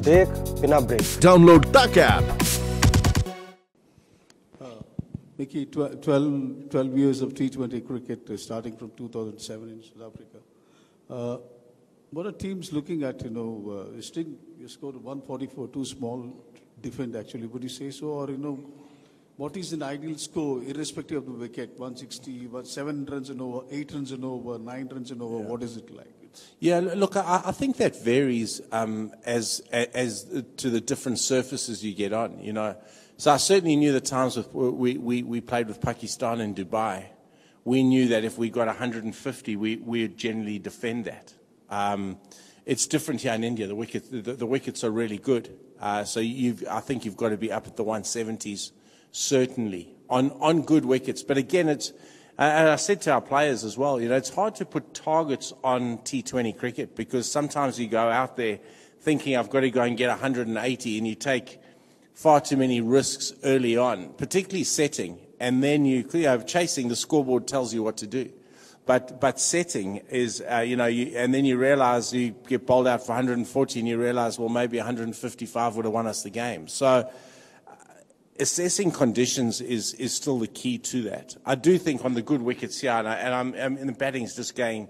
देख बिना break Download Tak app. Mickey, tw- 12, 12 years of T20 cricket, uh, starting from 2007 in South Africa. Uh, what are teams looking at? You know, uh, Sting, you scored 144, too small defend actually. Would you say so? Or, you know, what is an ideal score, irrespective of the wicket? 160, what, 7 runs in over, 8 runs in over, 9 runs in over? What is it like? yeah, look, I, I think that varies um, as a- as to the different surfaces you get on. You know, so I certainly knew the times with we, we, we played with Pakistan in Dubai. We knew that if we got 150, we we would generally defend that. Um, it's different here in India. The wickets the, the wickets are really good. Uh, so you've I think you've got to be up at the 170s certainly on on good wickets. But again, it's and I said to our players as well, you know, it's hard to put targets on T20 cricket because sometimes you go out there thinking I've got to go and get 180 and you take far too many risks early on, particularly setting, and then you, know, chasing the scoreboard tells you what to do. But, but setting is, uh, you know, you, and then you realize you get bowled out for 140 and you realize, well, maybe 155 would have won us the game. So, assessing conditions is, is still the key to that. I do think on the good wickets here, and, I, and I'm, I'm, the batting's just going,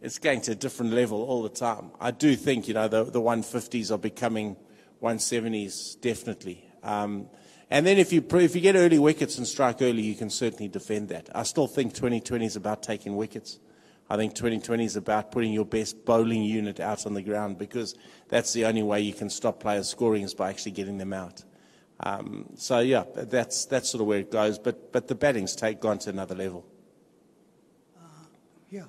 it's going to a different level all the time. I do think, you know, the, the 150s are becoming 170s, definitely. Um, and then if you, if you get early wickets and strike early, you can certainly defend that. I still think 2020 is about taking wickets. I think 2020 is about putting your best bowling unit out on the ground because that's the only way you can stop players scoring is by actually getting them out. Um, so yeah, that's that's sort of where it goes. But but the batting's take gone to another level. Yeah.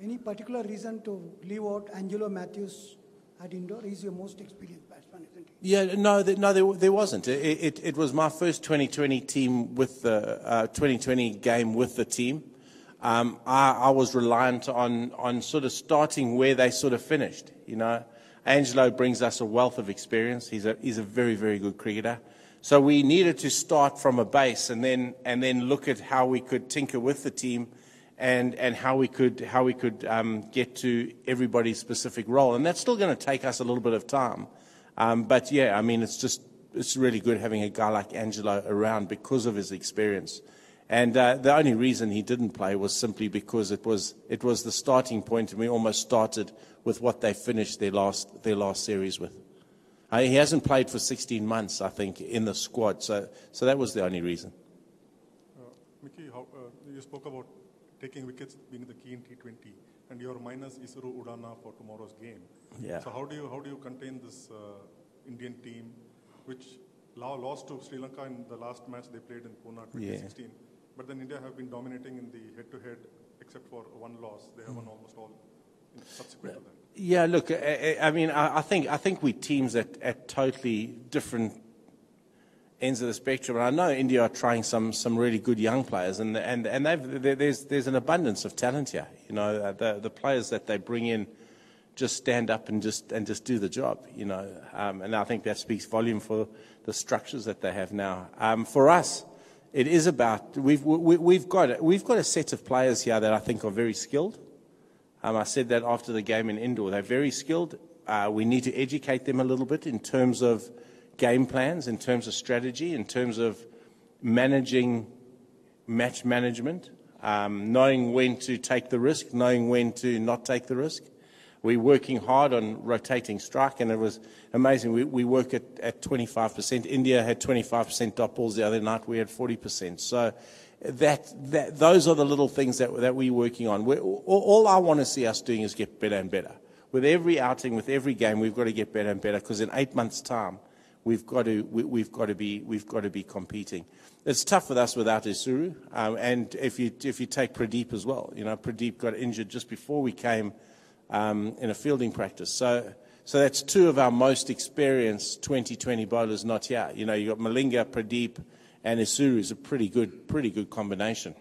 Any particular reason to leave out Angelo Mathews at Indore? He's your most experienced batsman, isn't he? Yeah, no, th- no, there, there wasn't. It, it, it was my first 2020 team with the uh, 2020 game with the team. Um, I, I was reliant on on sort of starting where they sort of finished. You know, Angelo brings us a wealth of experience. He's a he's a very very good cricketer. So we needed to start from a base and then and then look at how we could tinker with the team and, and how we could, how we could um, get to everybody's specific role. And that's still going to take us a little bit of time. Um, but yeah, I mean, it's just, it's really good having a guy like Angelo around because of his experience. And uh, the only reason he didn't play was simply because it was, it was the starting point, and we almost started with what they finished their last, their last series with. Uh, he hasn't played for 16 months, I think, in the squad, so, so that was the only reason. Uh, Mickey, how, uh, you spoke about taking wickets being the key in T20, and your minus Isuru Udana for tomorrow's game. Yeah. So how do you how do you contain this uh, Indian team, which lost to Sri Lanka in the last match they played in Pune 2016, but then India have been dominating in the head-to-head, except for one loss. They have won almost all in subsequent to that. Yeah, look, I, I mean, I, I think I think we teams at, at totally different ends of the spectrum. And I know India are trying some some really good young players, and and and they've, there's there's an abundance of talent here. You know, uh, the the players that they bring in just stand up and just and just do the job. You know, um, and I think that speaks volume for the structures that they have now. Um, for us. It is about we've we, we've got we've got a set of players here that I think are very skilled. Um, I said that after the game in Indore. They're very skilled. Uh, we need to educate them a little bit in terms of game plans, in terms of strategy, in terms of managing match management, um, knowing when to take the risk, knowing when to not take the risk. We're working hard on rotating strike, and it was amazing. We, we work at, at 25%. India had 25% dot balls the other night. We had 40%. So that, that, those are the little things that, that we're working on. We're, all, I want to see us doing is get better and better. With every outing, with every game, we've got to get better and better because in eight months' time, we've got to, we, we've got to, be, we've got to be competing. It's tough with us without Isuru. Um, and if you, if you take Pradeep as well, you know, Pradeep got injured just before we came um, in a fielding practice. So, so that's two of our most experienced 2020 bowlers not here. You know, you've got Malinga, Pradeep, and Isuru is a pretty good, pretty good combination.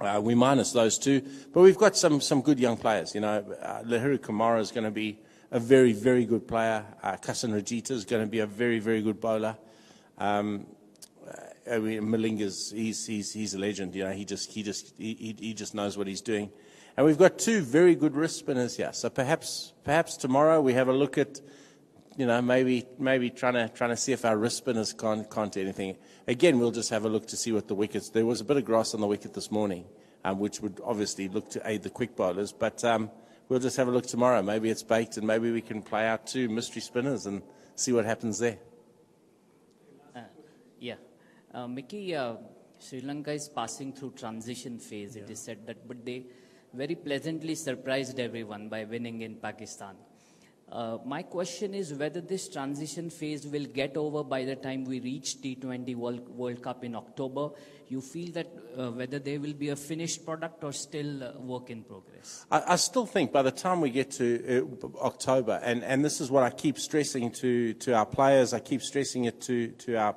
Uh, we minus those two, but we've got some, some good young players. You know, uh, Lahiru Kumara is going to be a very, very good player. Uh, Kasun Rajitha is going to be a very, very good bowler. Um, I mean, Malinga's he's, he's, he's a legend. You know, he just he just he he just knows what he's doing. And we've got two very good wrist spinners here. So perhaps perhaps tomorrow we have a look at you know, maybe maybe trying to trying to see if our wrist spinners can't can't do anything. Again, we'll just have a look to see what the wickets. There was a bit of grass on the wicket this morning, um, which would obviously look to aid the quick bowlers. But um, we'll just have a look tomorrow. Maybe it's baked, and maybe we can play out two mystery spinners and see what happens there. Uh, yeah. Uh, Mickey, uh, Sri Lanka is passing through transition phase. It is said that, but they very pleasantly surprised everyone by winning in Pakistan. Uh, my question is whether this transition phase will get over by the time we reach T20 World, World Cup in October. You feel that uh, whether there will be a finished product or still uh, work in progress? I, I still think by the time we get to uh, October, and, and this is what I keep stressing to, to our players, I keep stressing it to, to, our,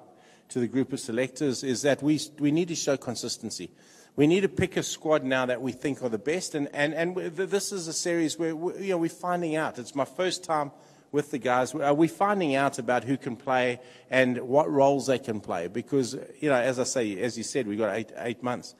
to the group of selectors, is that we, we need to show consistency. We need to pick a squad now that we think are the best, and, and, and this is a series where we, you know, we're finding out. It's my first time with the guys. Are we finding out about who can play and what roles they can play? Because, you know, as I say, as you said, we've got eight, eight months.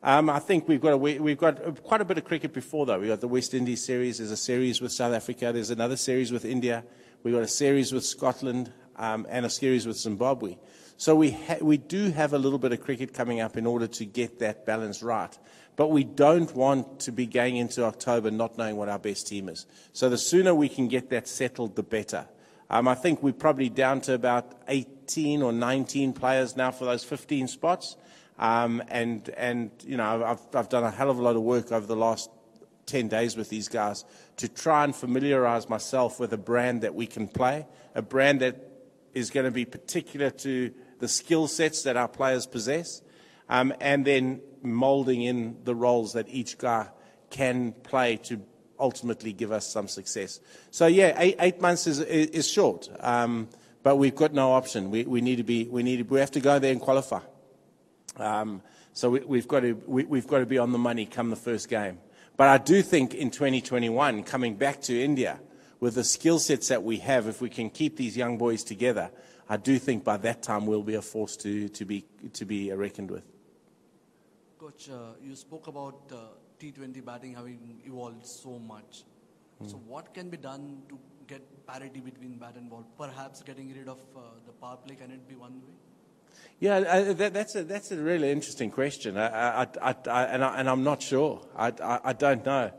Um, I think we've got, a, we've got quite a bit of cricket before, though. We've got the West Indies series. There's a series with South Africa. There's another series with India. We've got a series with Scotland um, and a series with Zimbabwe. So we, we do have a little bit of cricket coming up in order to get that balance right. But we don't want to be going into October not knowing what our best team is. So the sooner we can get that settled, the better. Um, I think we're probably down to about 18 or 19 players now for those 15 spots. Um, and, and, you know, I've, I've done a hell of a lot of work over the last 10 days with these guys to try and familiarize myself with a brand that we can play, a brand that is going to be particular to the skill sets that our players possess, um, and then molding in the roles that each guy can play to ultimately give us some success. So yeah, eight, eight months is, is short, um, but we've got no option. We, we need to be, we need to, we have to go there and qualify. Um, so we, have got to, we, we've got to be on the money come the first game. But I do think in 2021, coming back to India, with the skill sets that we have, if we can keep these young boys together, I do think by that time we'll be a force to, to, be, to be reckoned with. Coach, uh, you spoke about uh, T20 batting having evolved so much. Mm. So, what can be done to get parity between bat and ball? Perhaps getting rid of uh, the power play, can it be one way? Yeah, that, that's, a, that's a really interesting question. I, I, I, and, I, and I'm not sure. I, I, don't know.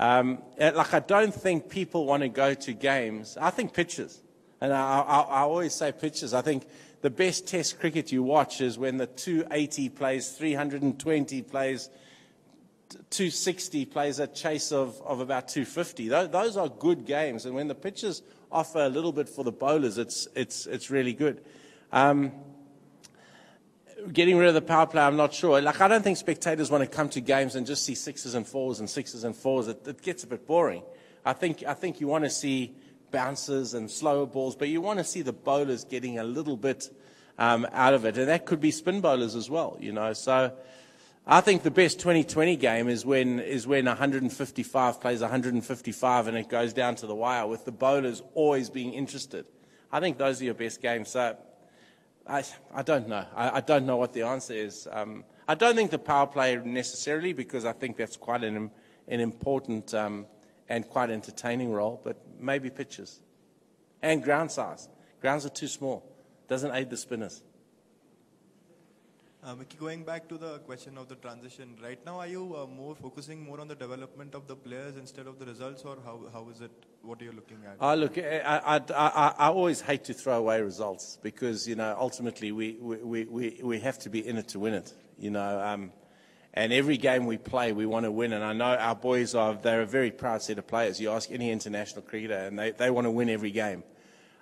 Um, like, I don't think people want to go to games. I think pitches. And I, I, I, always say pitches. I think the best test cricket you watch is when the 280 plays 320 plays 260 plays a chase of, of about 250. Those, are good games. And when the pitches offer a little bit for the bowlers, it's, it's, it's really good. Um, getting rid of the power play, I'm not sure. Like, I don't think spectators want to come to games and just see sixes and fours and sixes and fours. It, it gets a bit boring. I think, I think you want to see bounces and slower balls, but you want to see the bowlers getting a little bit um, out of it. And that could be spin bowlers as well, you know. So I think the best 2020 game is when, is when 155 plays 155 and it goes down to the wire with the bowlers always being interested. I think those are your best games. So I, I don't know. I, I don't know what the answer is. Um, I don't think the power play necessarily because I think that's quite an, an important um, and quite entertaining role, but maybe pitches. And ground size. Grounds are too small. Doesn't aid the spinners. Uh, Mickey, going back to the question of the transition, right now are you uh, more focusing more on the development of the players instead of the results, or how, how is it? What are you looking at? I look, I, I, I, I always hate to throw away results because you know ultimately we, we, we, we have to be in it to win it. You know, um, and every game we play, we want to win. And I know our boys are, they're a very proud set of players. You ask any international cricketer, and they, they want to win every game.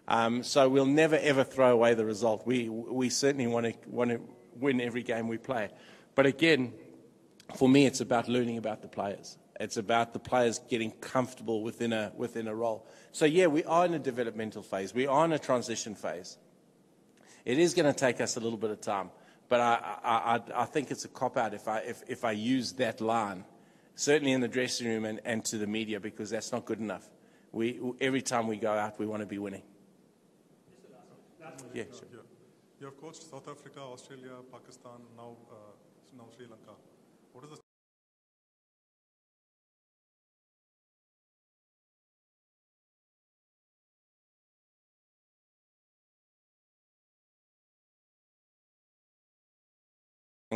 Um, so we'll never, ever throw away the result. We, we certainly want to, want to win every game we play. But again, for me, it's about learning about the players. It's about the players getting comfortable within a, within a role. So, yeah, we are in a developmental phase. We are in a transition phase. It is going to take us a little bit of time. But I, I, I think it's a cop out if I, if, if I use that line, certainly in the dressing room and, and to the media, because that's not good enough. We, every time we go out, we want to be winning. Yeah, sure. You have coached South Africa, Australia, Pakistan, now uh, now Sri Lanka. What is the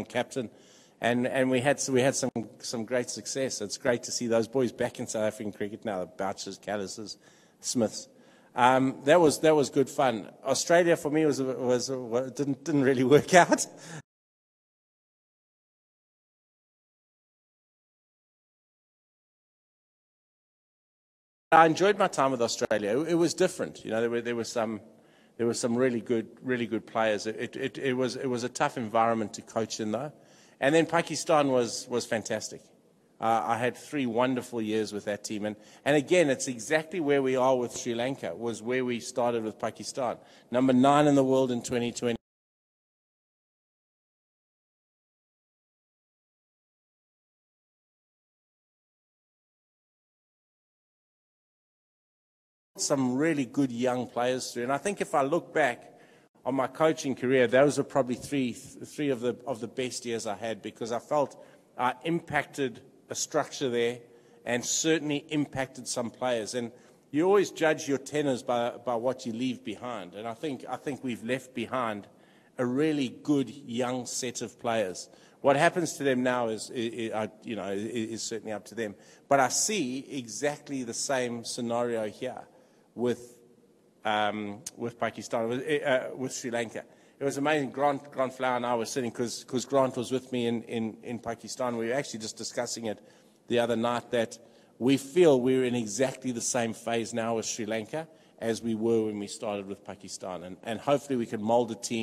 captain, and and we had we had some some great success. It's great to see those boys back in South African cricket now. The Bouchers, Kallises, Smiths. Um, that was that was good fun. Australia for me was was, was didn't didn't really work out. I enjoyed my time with Australia. It, it was different. You know, there were there were some there were some really good really good players. It, it, it was it was a tough environment to coach in though. And then Pakistan was was fantastic. Uh, I had three wonderful years with that team. And, and again, it's exactly where we are with Sri Lanka, was where we started with Pakistan. Number nine in the world in 2020. Some really good young players through. And I think if I look back on my coaching career, those are probably three, three of, the, of the best years I had because I felt I impacted a structure there and certainly impacted some players. And you always judge your tenors by, by what you leave behind. And I think, I think we've left behind a really good young set of players. What happens to them now is, is, you know, is certainly up to them. But I see exactly the same scenario here with, um, with Pakistan, with, uh, with Sri Lanka. It was amazing. Grant, Grant Flower and I were sitting because Grant was with me in, in, in Pakistan. We were actually just discussing it the other night that we feel we're in exactly the same phase now with Sri Lanka as we were when we started with Pakistan. And, and hopefully we can mold a team